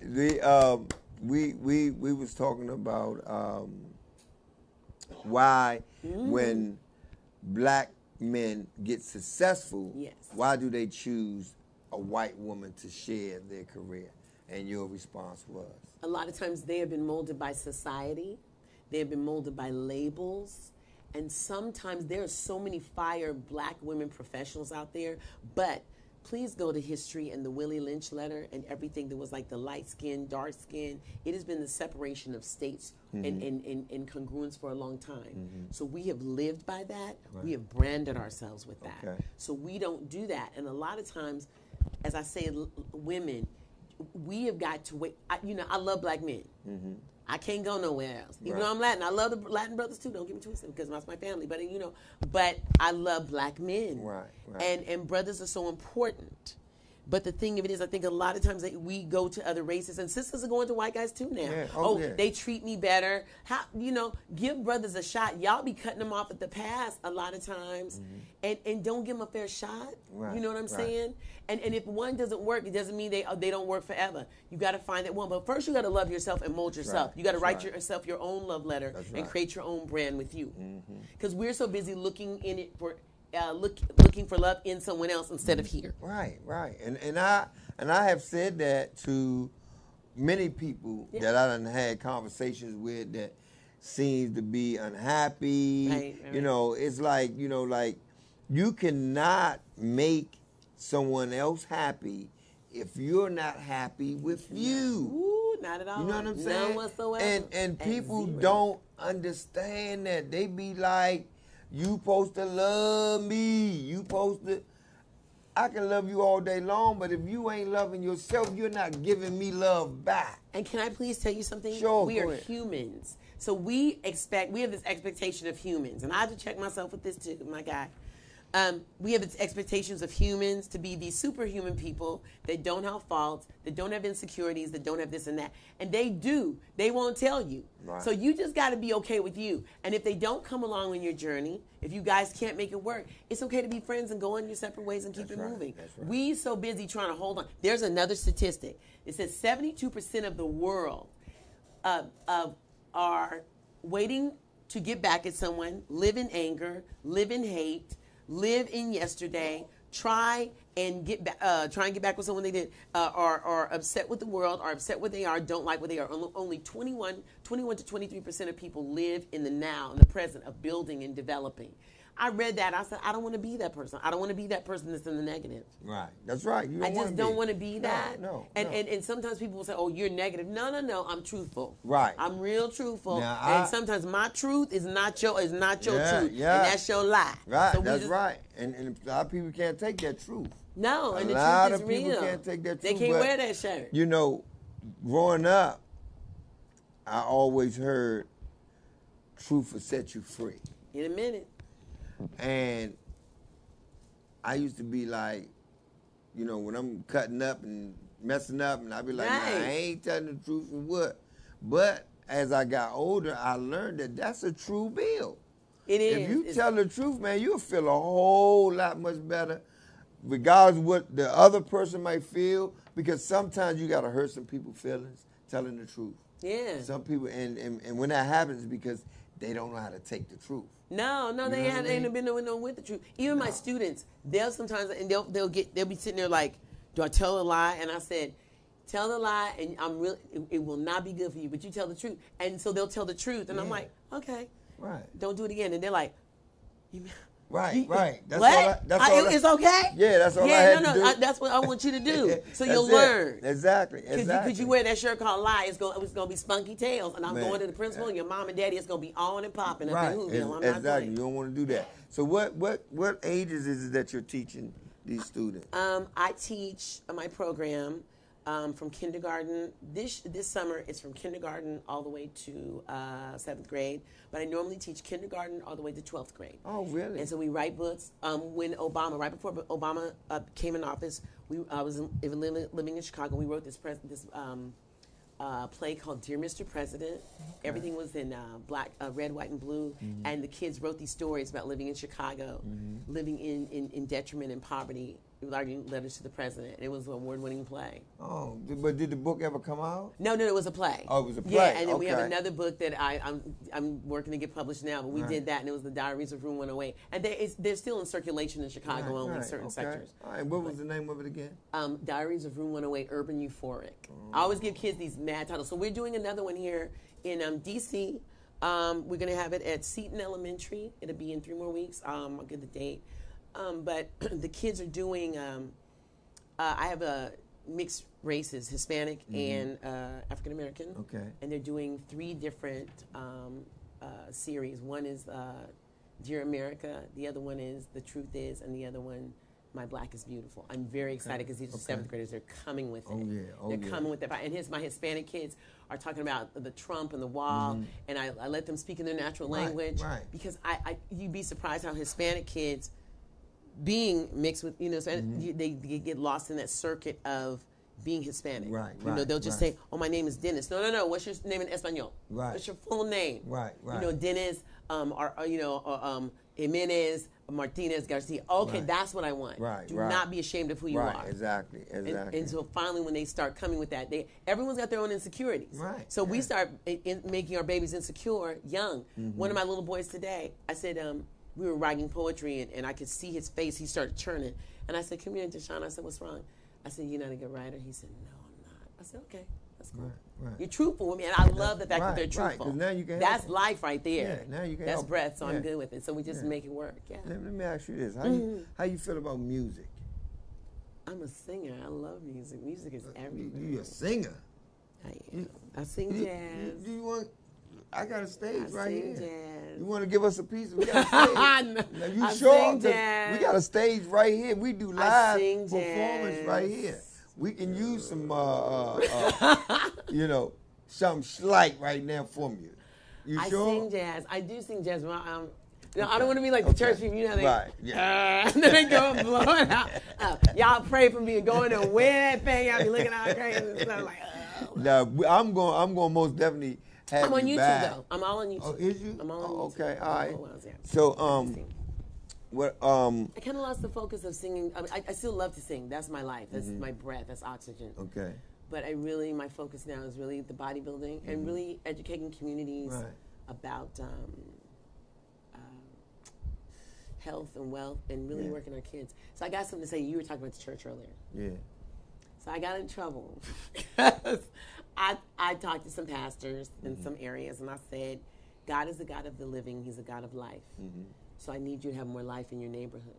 the um, we we we was talking about um, why Mm. when black men get successful, Yes. why do they choose a white woman to share their career? And your response was, A lot of times they have been molded by society. They have been molded by labels. And sometimes there are so many fire black women professionals out there. But please go to history and the Willie Lynch letter and everything that was like the light skin, dark skin. It has been the separation of states and, Mhm. and, and, and congruence for a long time. Mhm. So we have lived by that. Right. We have branded ourselves with that. Okay. So we don't do that. And a lot of times, as I say, l- women, we have got to wait. I, you know, I love black men. mm-hmm. I can't go nowhere else. Even Right. though I'm Latin, I love the Latin brothers too. Don't get me twisted because that's my family. But you know, but I love black men. Right, right. And and brothers are so important But the thing of it is, I think a lot of times that we go to other races, and sisters are going to white guys too now. Yeah. Oh, Oh, yeah. they treat me better. How you know? Give brothers a shot. Y'all be cutting them off at the pass a lot of times, and and don't give them a fair shot. Mm-hmm. Right, You know what I'm right. saying? And and if one doesn't work, it doesn't mean they uh, they don't work forever. You got to find that one. But first, you got to love yourself and mold yourself. right, You got to write yourself your own love letter and. Mm-hmm. create your own brand with you. Because we're so busy looking in it for. Uh, look, looking for love in someone else instead of here. Right, right. And and I and I have said that to many people Yeah. that I done had conversations with that seems to be unhappy. Right, right. You know, it's like, you know, like you cannot make someone else happy if you're not happy with you. Ooh, not at all. You know what I'm saying? None whatsoever. And and people zero. don't understand that. They be like, you supposed to love me. You supposed to I can love you all day long, but if you ain't loving yourself, you're not giving me love back. And can I please tell you something? Sure, we are ahead. humans. So we expect, we have this expectation of humans. And I have to check myself with this too, my guy. Um, we have expectations of humans to be these superhuman people that don't have faults, that don't have insecurities, that don't have this and that. And they do. They won't tell you. Right. So you just got to be okay with you. And if they don't come along on your journey, if you guys can't make it work, it's okay to be friends and go on your separate ways and keep That's it right. moving. Right. We so busy trying to hold on. There's another statistic. It says 72% of the world uh, uh, are waiting to get back at someone, live in anger, live in hate, live in yesterday, try and get back, uh, try and get back with someone they did, uh, are, are upset with the world, are upset what they are, don't like what they are. Only- Only 21, 21 to 23% of people live in the now, in the present of building and developing. I read that. I said, I don't want to be that person. I don't want to be that person that's in the negative. Right. That's right. I just don't want to be that. No. And, no. and and sometimes people will say, "Oh, you're negative." No, no, no. I'm truthful. Right. I'm real truthful. Now, and I- sometimes my truth is not your is not your Yeah, truth. yeah. And that's your lie. Right, So that's just- right. And, and a lot of people can't take that truth. No, a and the lot truth of is people real. can't take that truth. They can't but, wear that shirt. You know, growing up, I always heard truth will set you free. In a minute. And I used to be like, you know, when I'm cutting up and messing up, and I'd be like, nah, I ain't telling the truth for what. But as I got older, I learned that that's a true bill. It is. If you It's- tell the truth, man, you'll feel a whole lot much better, regardless of what the other person might feel. Because sometimes you gotta hurt some people's feelings telling the truth. Yeah. Some people, and, and, and when that happens, because they don't know how to take the truth. No, no, they know what had, I ain't mean? been no, no with the truth. Even my students, they'll sometimes and they'll they'll get they'll be sitting there like, do I tell a lie? And I said, tell the lie, and I'm really it, it will not be good for you. But you tell the truth, and so they'll tell the truth, and I'm like, okay, Right. don't do it again. And they're like, you, Right, you- right. That's what? all I- that's I- all I- it's okay. Yeah, that's all yeah, I had no, to no, do. That's what I want you to do. So you'll it. learn. Exactly. Because Exactly. you, wear that shirt called lie, it's going it's going to be spunky tails, and I'm Man. going to the principal and your mom and daddy. It's going to be on and popping right. in Whoville. ex- I'm not exactly. You don't want to do that. So what what what ages is it that you're teaching these students? Um, I teach uh, my program um, from kindergarten. This this summer it's from kindergarten all the way to uh, seventh grade. But I normally teach kindergarten all the way to twelfth grade. Oh, really? And so we write books. Um, when Obama, right before Obama uh, came in office, we I was in, li- living in Chicago. We wrote this pres- this um, uh, play called Dear Mr. President. Everything was in uh, black, uh, red, white, and blue. And the kids wrote these stories about living in Chicago, living in, in, in detriment and poverty, writing letters to the president. It was an award-winning play. Oh, but did the book ever come out? No, no, it was a play. Oh, it was a play. Yeah, and then we have another book that I, I'm I'm working to get published now. But we Right. did that, and it was the Diaries of Room 108, and they, they're still in circulation in Chicago Right, only right, certain okay. sectors. All right. What was the name of it again? Um, Diaries of Room 108, Urban Euphoric. I always give kids these mad titles. So we're doing another one here in um, DC. Um, we're going to have it at Seton Elementary. It'll be in three more weeks. Um, I'll get the date. Um, but the kids are doing. Um, uh, I have a mixed races, Hispanic and uh, African American. Okay. And they're doing three different um, uh, series. One is uh, Dear America. The other one is The Truth Is, and the other one. My Black is Beautiful. I'm very excited because these are Okay. seventh graders. They're coming with it. Oh, yeah. Oh, They're yeah. coming with it. And his, my Hispanic kids are talking about the Trump and the wall, and I, I let them speak in their natural Mm-hmm. Right, language right. because I, I you'd be surprised how Hispanic kids being mixed with you know, so Mm-hmm. they, they get lost in that circuit of being Hispanic. Right, You know, they'll just right. say, "Oh, my name is Dennis." No, no, no. What's your name in Espanol? Right. What's your full name? Right, right. You know, Dennis, um, or, or, you know, or, um, Jimenez Martinez Garcia. Okay, Right. that's what I want. Right, Do right. not be ashamed of who you right, are. exactly, And, exactly. and so finally, when they start coming with that, they everyone's got their own insecurities. Right, So we start in, in making our babies insecure young. Mm-hmm. One of my little boys today, I said, um, we were writing poetry, and, and I could see his face. He started churning, and I said, "Come here, Deshaun." I said, "What's wrong?" I said, "You're not a good writer." He said, "No, I'm not." I said, "Okay." That's cool. Right, right. You're truthful with me, and I love the fact Right, that they're truthful. right, now you can That's them. life right there. Yeah, now you can That's help breath, so them. I'm good with it. So we just Yeah. make it work. Yeah. Let, let me ask you this: How Mm-hmm. you how you feel about music? I'm a singer. I love music. Music is everything. You, are a singer? I am. I sing You- jazz. Do you want? I got a stage I right here. jazz. You want to give us a piece? We got a stage. Now you I sure? sing 'Cause jazz. We got a stage right here. We do live performance jazz. right here. We can use some, uh, uh, uh, you know, some slight right now from you. You I sure? sing jazz. I do sing jazz. But um, no, I don't want to be like the church people. You know they, Right, yeah. uh, and then they go and blow it out. Uh, y'all pray for me and go in and wear that thing. Y'all be looking all crazy and stuff like. Uh. Now I'm going. I'm going most definitely I'm on you YouTube back. though. I'm all on YouTube. Oh, is you? I'm all on Oh, YouTube. okay, all right. Oh, yeah. So, um, what? Um, I kind of lost the focus of singing. I, mean, I, I still love to sing. That's my life. That's my breath. That's oxygen. Mm-hmm. okay. But I really, my focus now is really the bodybuilding and really educating communities Mm-hmm. Right. about um, uh, health and wealth and really Yeah. working our kids. So I got something to say. You were talking about the church earlier. Yeah. So I got in trouble I, I talked to some pastors Mm-hmm. in some areas and I said, God is the God of the living, He's a God of life. Mm-hmm. So I need you to have more life in your neighborhoods.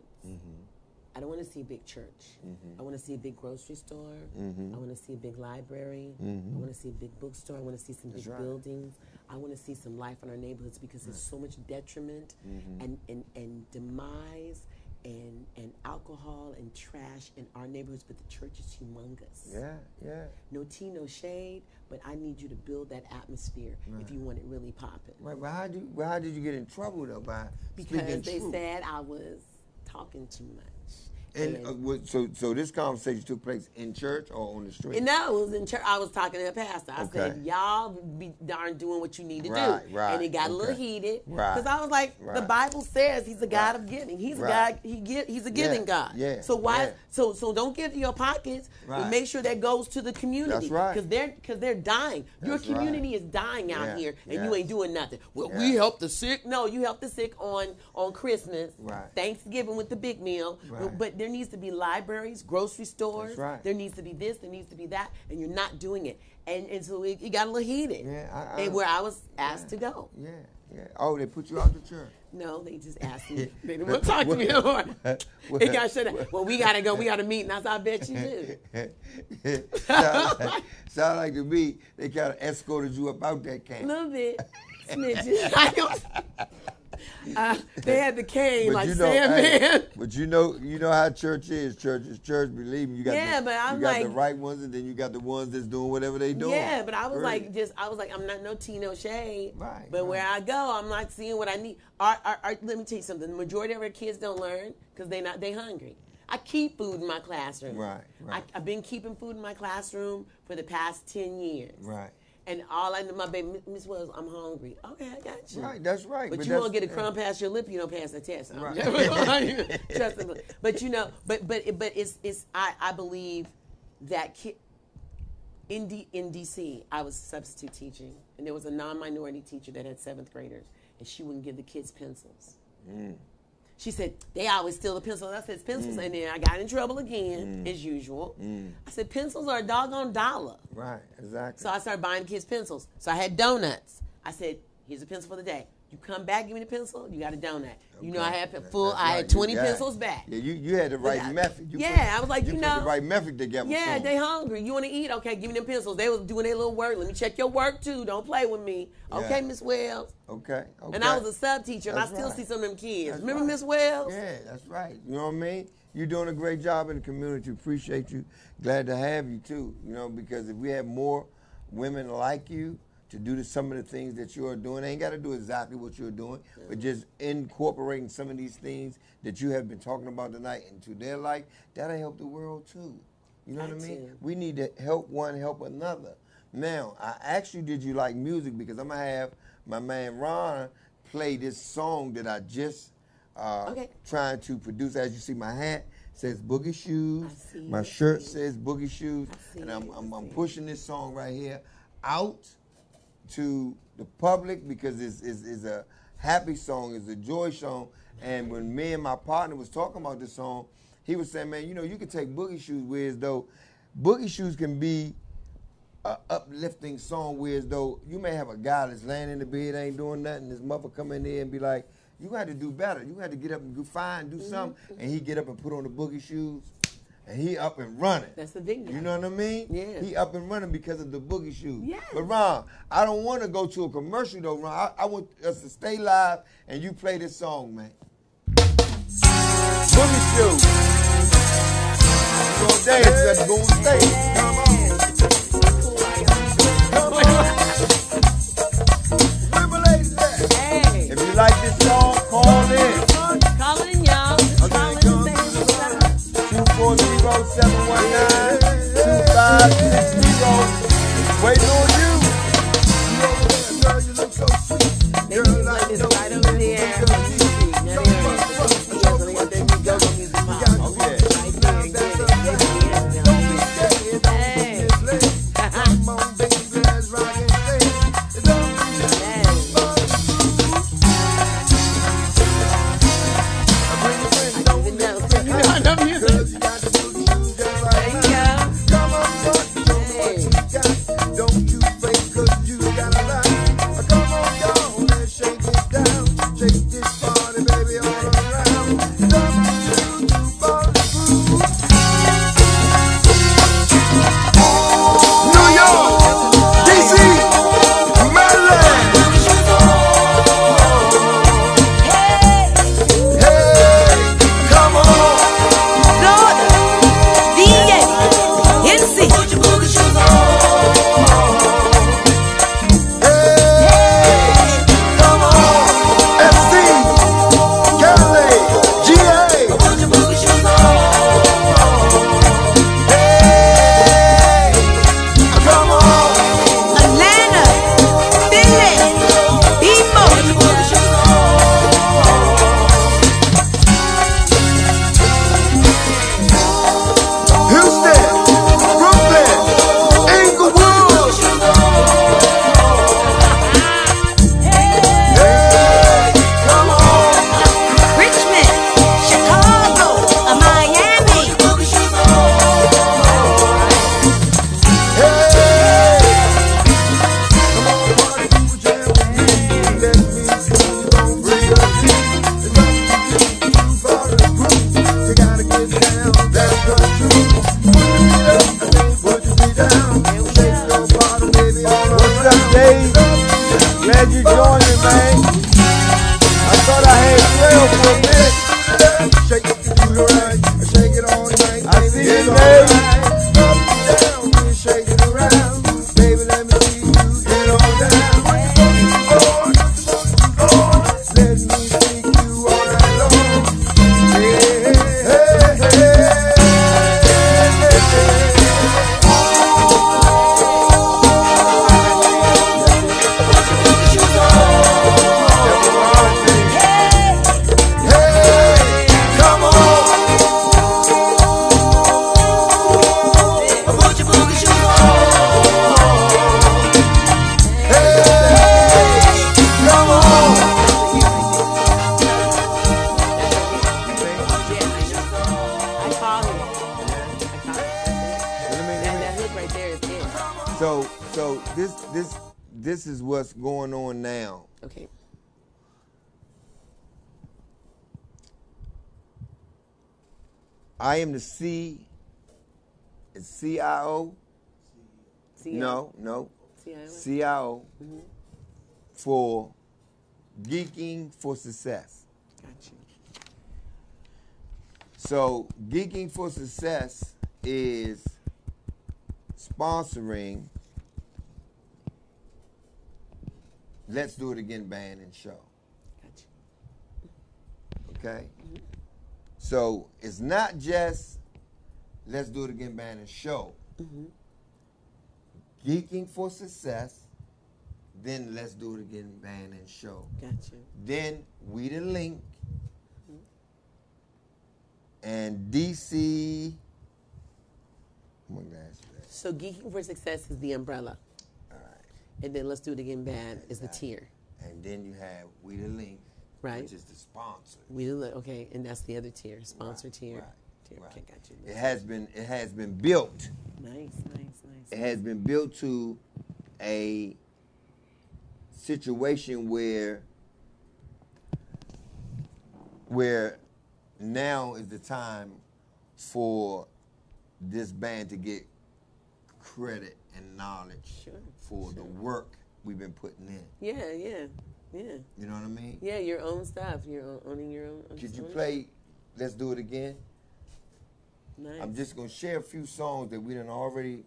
I don't want to see a big church. Mm-hmm. I want to see a big grocery store. I want to see a big library. I want to see a big bookstore. I want to see some big Mm-hmm. right. buildings. I want to see some life in our neighborhoods because there's so much detriment Mm-hmm. and, and, and demise and, and alcohol and trash in our neighborhoods, but the church is humongous. Yeah. Yeah. No tea, no shade, but I need you to build that atmosphere if you want it really popping. Right. But how did you, how did you get in trouble though by Because they truth? said I was talking too much. And uh, what- so, so this conversation took place in church or on the street? And no, it was in church. I was talking to the pastor. I said, "Y'all be darn doing what you need to Right, do." right, And it got a little heated Right, because I was like, "The. Bible says He's a God of giving. He's Right. a God. He give, He's a giving Yeah, God. yeah, So why? yeah. So so don't give to your pockets, Right. but make sure that goes to the community. That's right. Because they're because they're dying. your That's right. community is dying out here, and you ain't doing nothing. Well, Yeah. we help the sick. No, you help the sick on on Christmas, Right. Thanksgiving with the big meal. Right. But there needs to be libraries, grocery stores. Right. There needs to be this, there needs to be that, and you're not doing it. And and so it, it got a little heated. Yeah, I- I- and where I was asked to go. Yeah. Yeah. Oh, they put you out the church. No, they just asked me. they didn't want to talk to me no more. It got shut down. Well, we gotta go. We got a meeting. I said, I bet you do. sound, like, sound like to me they kind of escorted you up out that A camp. little bit. Smidgen. Uh, they had the cane like you know, hey, Sandman. but you know, you know how church is. Church is church. Believe me, you got Yeah, the, but I'm you got the right ones, and then you got the ones that's doing whatever they doing. Yeah, but I was like, just I was like, I'm not no tea, no shade. Right, But right. where I go, I'm not seeing what I need. Our, our, our, let me tell you something. The majority of our kids don't learn because they not they hungry. I keep food in my classroom. Right, right. I, I've been keeping food in my classroom for the past ten years. right, And all I know, my baby, Miss Wells, I'm hungry. Okay, I got you. right. That's right. But, you won't get a yeah. crumb past your lip, you don't pass the test. I'm Right. Trust me. But you know, but but but it's it's I I believe that kid in D, in DC, I was substitute teaching, and there was a non-minority teacher that had seventh graders, and she wouldn't give the kids pencils. Mm. She said they always steal the pencils. I said pencils, Mm. and then I got in trouble again, as usual. I said pencils are a doggone dollar. Right, exactly. So I started buying kids pencils. So I had donuts. I said, "Here's a pencil for the day. You come back, give me the pencil. You got a donut. You know I had full. that's I had you 20 got it. pencils back. Yeah, you, you had the right I- method. You yeah, put, I was like, you put know- the right method together. Yeah, 'em. they hungry. You want to eat? Okay, give me them pencils. They was doing their little work. Let me check your work too. Don't play with me. Okay, Miss Wells. Okay, okay. And I was a sub teacher, and I still right. see some of them kids. That's Remember right. Miss Wells? Yeah, that's right. You know what I mean? You're doing a great job in the community. Appreciate you. Glad to have you too. You know, because if we had more women like you to do the, some of the things that you are doing. Ain't got to do exactly what you're doing, but just incorporating some of these things that you have been talking about tonight into their life, that'll help the world too. You know what I mean? too. We need to help one, help another. Now, I asked you, did you like music? Because I'm gonna have my man Ron play this song that I just uh, Okay. trying to produce. As you see, my hat says Boogie Shoes. My shirt says Boogie Shoes, and I'm, I'm, I I'm pushing this song right here out to the public because it's, it's, it's a happy song, it's a joy song. And when me and my partner was talking about this song, he was saying, man, you know, you can take Boogie Shoes whereas though Boogie Shoes can be a uplifting song whereas though you may have a guy that's laying in the bed, ain't doing nothing, his mother come in there and be like, you got to do better. You got to get up and do fine, do mm-hmm. something. And he get up and put on the Boogie Shoes and he up and running. That's the thing. You know what I mean? Yeah. He up and running because of the boogie shoes. Yes. But Ron, I don't want to go to a commercial though, Ron. I, I want us to stay live and you play this song, man. Boogie shoes. You gonna dance at the Golden 240-719-2560. Waiting you. CIO? CIO for Geeking for Success. Got you. So, Geeking for Success is sponsoring Let's Do It Again band and show. Gotcha. Okay? So it's not just Let's Do It Again band and show. Mm-hmm. Geeking for Success, then Let's Do It Again band and show. Gotcha. Then We the Link, mm-hmm. and DC. I'm gonna ask that. So Geeking for Success is the umbrella. All right. And then Let's Do It Again Band is the tier. And then you have We the Link, Right. which is the sponsor. We the, okay, and that's the other tier, sponsor tier. right, tier. right. Okay, got you. It has been it has been built. Nice, nice, has been built to a situation where where now is the time for this band to get credit and knowledge Sure, for the work we've been putting in. Yeah, yeah, yeah. You know what I mean? Yeah, your own stuff. You're own- owning your own. Could you play Let's Do It Again? Nice. I'm just gonna share a few songs that we done already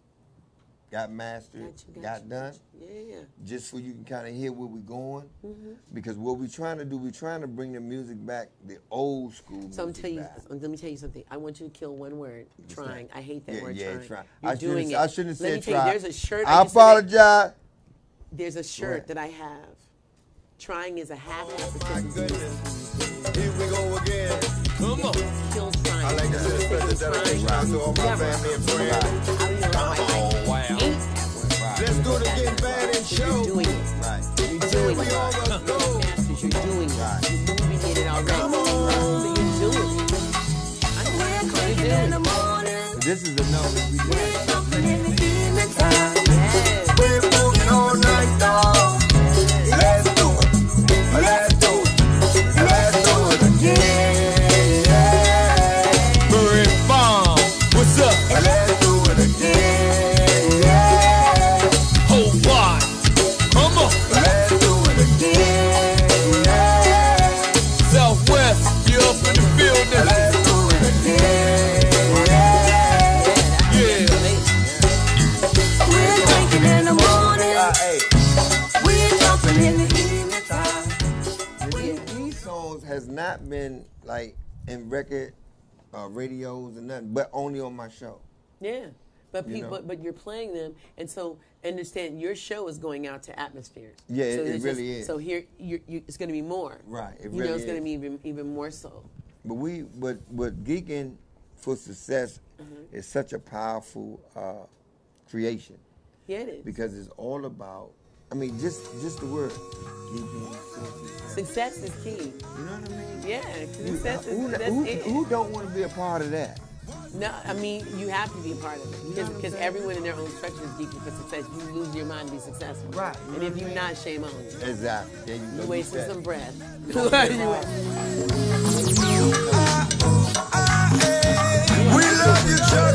got mastered, Got you, got got you, done. got. Yeah, yeah. just so you can kind of hear where we're going. Mm-hmm. Because what we're trying to do, we're trying to bring the music back, the old school So I'm music tell you. back. Let me tell you something. I want you to kill one word. Trying. I hate that Yeah, word. yeah, trying. try. You're I shouldn't- doing it. I shouldn't have Let me said tell try. you. There's a shirt. I used apologize. There's a shirt ahead. that I have. Trying is a half half Here we go again. Come on. Kill trying. I like to send a special dedication out to all my family and friends. Let's do it again, band and show. You're doing it. Right. You're doing We it. Masters, you're doing it. Right. You're moving it already. Come on. You're doing it. I know what you're doing. So this is the number we but only on my show. Yeah. But You people, know. but, but you're playing them, and so understand your show is going out to atmospheres. Yeah, it- so it there's really is. So here, you you it's going to be more. Right, it you know, it's going to be even even more so. But we, but but geeking for success Mm-hmm. is such a powerful uh, creation. Yeah, it is. because it's all about. I mean, just just the word. Geeking success. Success is key. You know what I mean? Yeah, success is who, who, who don't want to be a part of that? No, I mean you have to be a part of it because because everyone in their own structure is geeking for success. You lose your mind to be successful. Right. And if you're not, shame on you. Exactly. There you go. You're You wasting some breath. We love you, Chuck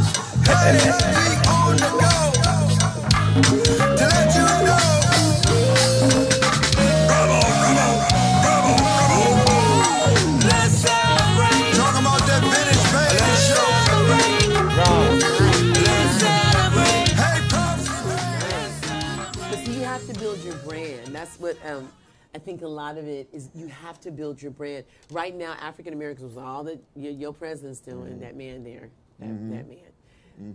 have to build your brand. Right now, African Americans, with all that your, your president's doing, that man there, that, Mhm. that man.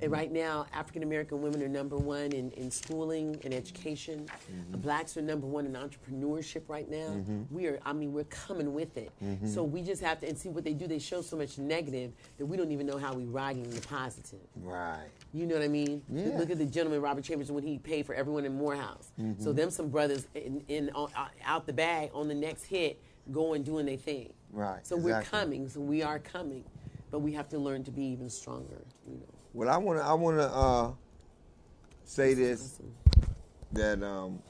And right now, African American women are number one in, in schooling and education. Blacks are number one in entrepreneurship right now. Mhm. We are, I mean, we're coming with it. Mhm. So we just have to, and see what they do, they show so much negative that we don't even know how we're riding the positive. Right. You know what I mean? Yeah. Look at the gentleman Robert Chambers when he paid for everyone in Morehouse. So Mhm. them some brothers in, in on, uh, out the bag on the next hit, going doing their thing. Right. So we're coming. So we are coming, but we have to learn to be even stronger. You know. Well, I wanna I wanna uh, say this that um,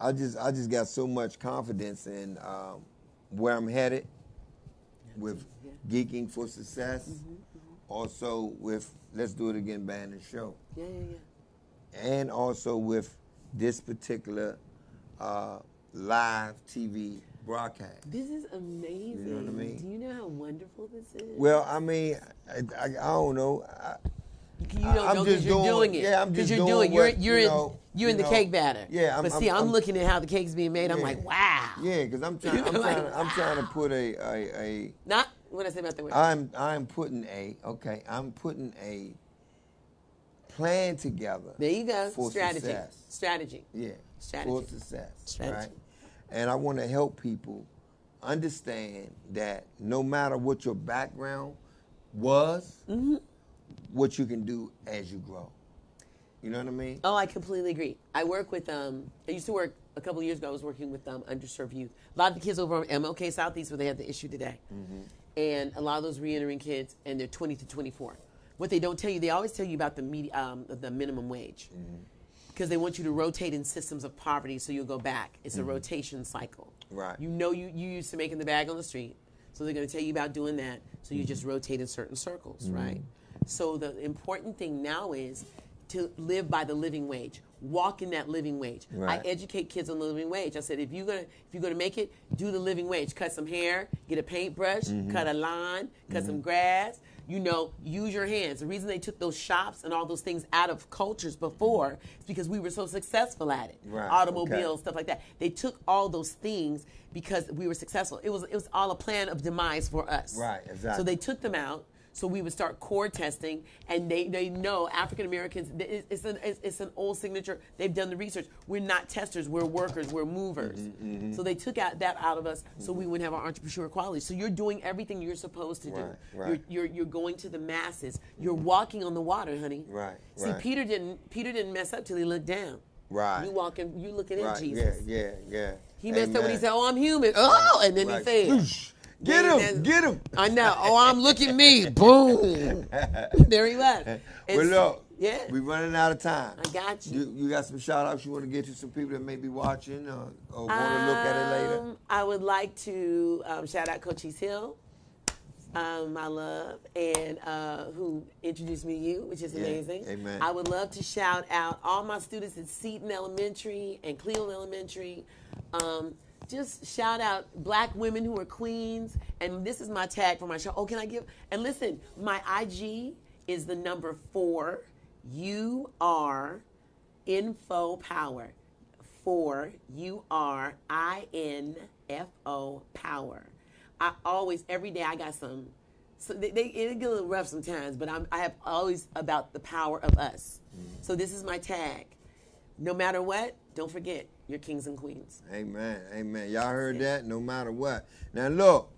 I just I just got so much confidence in um, where I'm headed with geeking for success. Also with let's do it again band and show, Yeah, yeah, yeah. and also with this particular uh, live TV broadcast. This is amazing. You know what I mean? Do you know how wonderful this is? Well, I mean, I, I, I don't know. I, you don't I'm know because you're doing- doing it. yeah, I'm just you're doing doing. what, you're you're you in you're in you the cake batter. Yeah, I'm- but see, I'm- I'm, looking at how the cake's being made. I'm like, wow. Yeah, because I'm trying. I'm Like, trying. I'm trying to put a a, a Not what I say about the word. I'm I'm putting a okay. I'm putting a plan together. There you go. For Strategy. success. Strategy. Yeah. Strategy. For success. Strategy. Right. And I want to help people understand that no matter what your background was, Mm-hmm. what you can do as you grow. You know what I mean? Oh, I completely agree. I work with. Um, I used to work a couple of years ago. I was working with um, underserved youth. A lot of the kids over on MLK Southeast, where they have the issue today, and a lot of those reentering kids, and they're 20 to 24. What they don't tell you, they always tell you about the medi- um, the minimum wage, because they want you to rotate in systems of poverty, so you'll go back. It's a Mhm. rotation cycle. Right. You know, you you used to making the bag on the street, so they're going to tell you about doing that. So you just rotate in certain circles, Mhm. right? So the important thing now is to live by the living wage. Walk in that living wage. Right. I educate kids on the living wage. I said if you're gonna if you're gonna make it, do the living wage. Cut some hair, get a paintbrush, Mhm. cut a line, cut some grass. You know, use your hands. The reason they took those shops and all those things out of cultures before is because we were so successful at it. Right, Automobiles, okay. stuff like that. They took all those things because we were successful. It was it was all a plan of demise for us. Right, exactly. So they took them out. So we would start core testing, and they, they know African Americans. it- It's an it's, it's an old signature. They've done the research. We're not testers. We're workers. We're movers. Mm-hmm, So they took out that out of us, so we wouldn't have our entrepreneurial qualities. So you're doing everything you're supposed to do. Right, right. You're, you're you're going to the masses. You're walking on the water, honey. Right, See, right. Peter didn't Peter didn't mess up till he looked down. Right. You walking. You looking at Right. Jesus. Yeah. Yeah. Yeah. He messed up when he said, "Oh, I'm human." Oh, and then Right. he fell. Get him! Get him! I know. Oh, I'm look at me. Boom. there he was. well, look, yeah. we running out of time. I got you. You, you got some shout outs you want to get to some people that may be watching or, or want to look at it later? Um, I would like to um, shout out Cochise Hill, um, my love, and uh, who introduced me to you, which is Yeah, amazing. amen. I would love to shout out all my students at Seton Elementary and Cleveland Elementary. Um, just shout out black women who are queens. And this is my tag for my show. Oh, can I give? And listen, my IG is the number four. You are info power. Four. You are I N F O power. I always, every day, I got some. So they, they it get a little rough sometimes, but I'm, I have always about the power of us. Mm. So this is my tag. No matter what, don't forget, you're kings and queens. Amen. Amen. Y'all heard that? No matter what. Now look,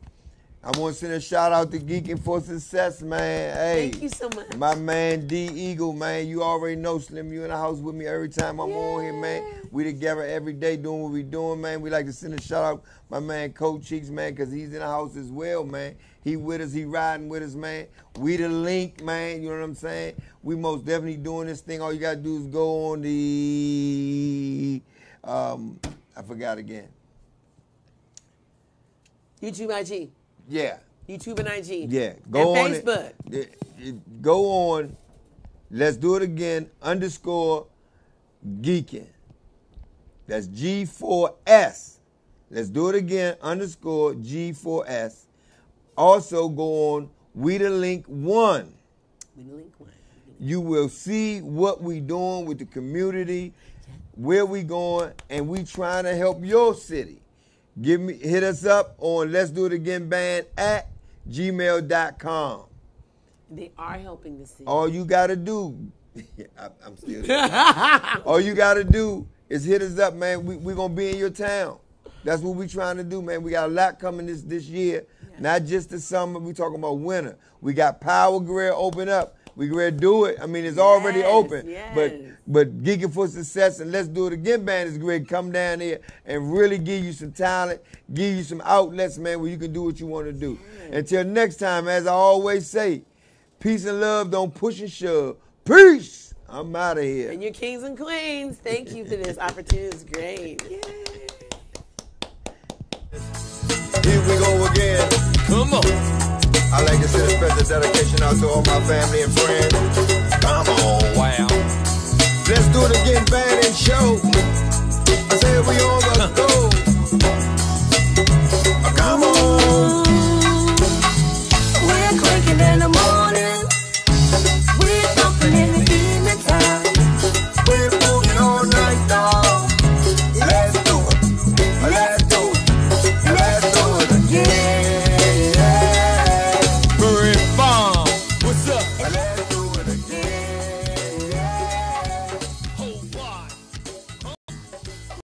I want to send a shout out to Geeking for Success, man. Hey. Thank you so much. My man D Eagle, man. You already know Slim. You in the house with me every time I'm on here, man. We together every day doing what we doing, man. We like to send a shout out my man Coach Cheeks, man, because he's in the house as well, man. He with us, he riding with us, man. We the link, man. You know what I'm saying? We most definitely doing this thing. All you gotta do is go on the um I forgot again. YouTube IG. Yeah. YouTube and IG. Yeah, go and on it. Facebook. It- it- Go on. Let's do it again. Underscore geeking. That's G4S. Let's do it again. Underscore G4S. Also go on We the Link One. We the link one. You will see what we doing with the community. Where we going, and we trying to help your city. Give me hit us up on Let's Do It Again Band at gmail.com. They are helping the city. All you gotta do, I, am still. all you gotta do is hit us up, man. We we gonna be in your town. That's what we trying to do, man. We got a lot coming this this year. Not just the summer. We talking about winter. We got Power Grill open up. We ready to do it. I mean, it's already open. yes. But but Geeking for Success and Let's Do It Again band is great. Come down here and really give you some talent, give you some outlets, man, where you can do what you want to do. Until next time, as I always say, peace and love, don't push and shove. Peace. I'm out of here. And your kings and queens, thank you for this opportunity. It's great. Yay. Here we go again. Come on. I like to send a special dedication out to all my family and friends. Come on, wow. Let's do it again, band and show. I said we all gonna go. Come on. We're quaking and